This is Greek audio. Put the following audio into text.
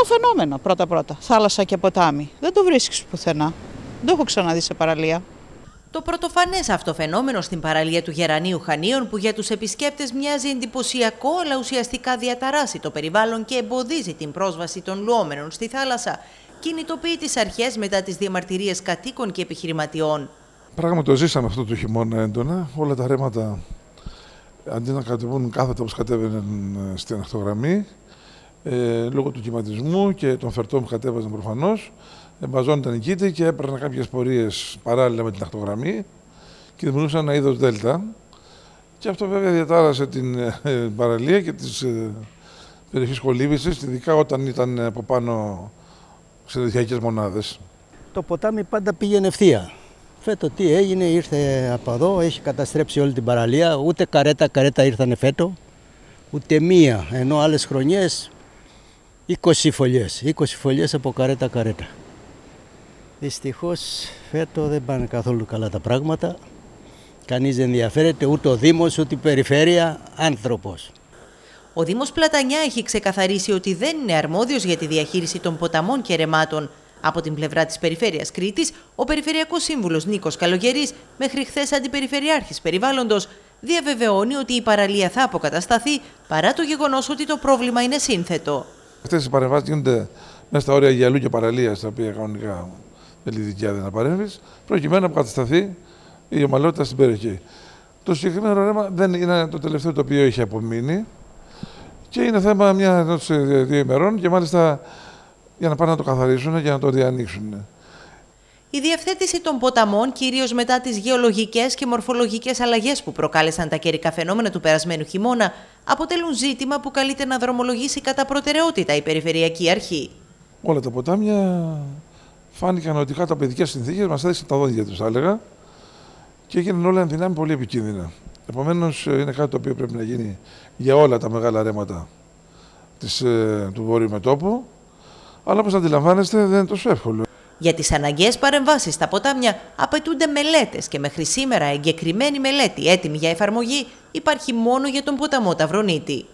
Άλλο φαινόμενο πρώτα-πρώτα. Θάλασσα και ποτάμι. Δεν το βρίσκεις πουθενά. Δεν το έχω ξαναδεί σε παραλία. Το πρωτοφανές αυτό φαινόμενο στην παραλία του Γερανίου Χανίων που για τους επισκέπτες μοιάζει εντυπωσιακό αλλά ουσιαστικά διαταράσει το περιβάλλον και εμποδίζει την πρόσβαση των λουόμενων στη θάλασσα κινητοποιεί τις αρχές μετά τις διαμαρτυρίες κατοίκων και επιχειρηματιών. Πράγματι το ζήσαμε αυτό το χειμώνα έντονα. Όλα τα ρέματα αντί να κατεβούν κάθετα όπως κατέβαιναν ε, στην ακτογραμμή ε, λόγω του κυματισμού και των φερτών που κατέβαζαν προφανώς εμπαζόνταν εκεί και έπαιρναν κάποιες πορείες παράλληλα με την ακτογραμμή και δημιουργούσαν ένα είδος δέλτα. Και αυτό βέβαια διατάρασε την ε, παραλία και τις ε, περιοχές κολύβησης, ειδικά όταν ήταν από πάνω ξενοδοχειακές μονάδες. Το ποτάμι πάντα πήγαινε ευθεία. Φέτο τι έγινε, ήρθε από εδώ, έχει καταστρέψει όλη την παραλία, ούτε καρέτα καρέτα ήρθανε φέτο, ούτε μία, ενώ άλλες χρονιές 20 φωλιές, 20 φωλιές από καρέτα καρέτα. Δυστυχώς φέτο δεν πάνε καθόλου καλά τα πράγματα. Κανείς δεν ενδιαφέρεται ούτε ο Δήμος ούτε η Περιφέρεια, άνθρωπος. Ο Δήμος Πλατανιά έχει ξεκαθαρίσει ότι δεν είναι αρμόδιος για τη διαχείριση των ποταμών και ρεμάτων. Από την πλευρά της Περιφέρειας Κρήτης, ο Περιφερειακός Σύμβουλος Νίκος Καλογερής, μέχρι χθες Αντιπεριφερειάρχης Περιβάλλοντος, διαβεβαιώνει ότι η παραλία θα αποκατασταθεί παρά το γεγονός ότι το πρόβλημα είναι σύνθετο. Αυτές οι παρεμβάσεις γίνονται μέσα στα όρια γυαλού και παραλίας, τα οποία κανονικά με τη δικιά δεν να παρέμβεις, προκειμένου να αποκατασταθεί η ομαλότητα στην περιοχή. Το συγκεκριμένο ρέμα δεν είναι το τελευταίο το οποίο έχει απομείνει και είναι θέμα μιας ενό δύο ημερών και μάλιστα για να πάνε να το καθαρίσουν για να το διανοίξουν. Η διευθέτηση των ποταμών, κυρίως μετά τις γεωλογικές και μορφολογικές αλλαγές που προκάλεσαν τα καιρικά φαινόμενα του περασμένου χειμώνα, αποτελούν ζήτημα που καλείται να δρομολογήσει κατά προτεραιότητα η Περιφερειακή Αρχή. Όλα τα ποτάμια φάνηκαν ότι κάτω από ειδικέ συνθήκες μας έδειξαν τα δόντια τους, θα έλεγα, και έγιναν όλα εν πολύ επικίνδυνα. Επομένως, είναι κάτι το οποίο πρέπει να γίνει για όλα τα μεγάλα ρέματα της, ε, του βόρειου μετόπου. Αλλά όπως αντιλαμβάνεστε, δεν είναι τόσο εύκολο. Για τις αναγκαίες παρεμβάσεις στα ποτάμια απαιτούνται μελέτες και μέχρι σήμερα εγκεκριμένη μελέτη έτοιμη για εφαρμογή υπάρχει μόνο για τον ποταμό Ταυρονίτη.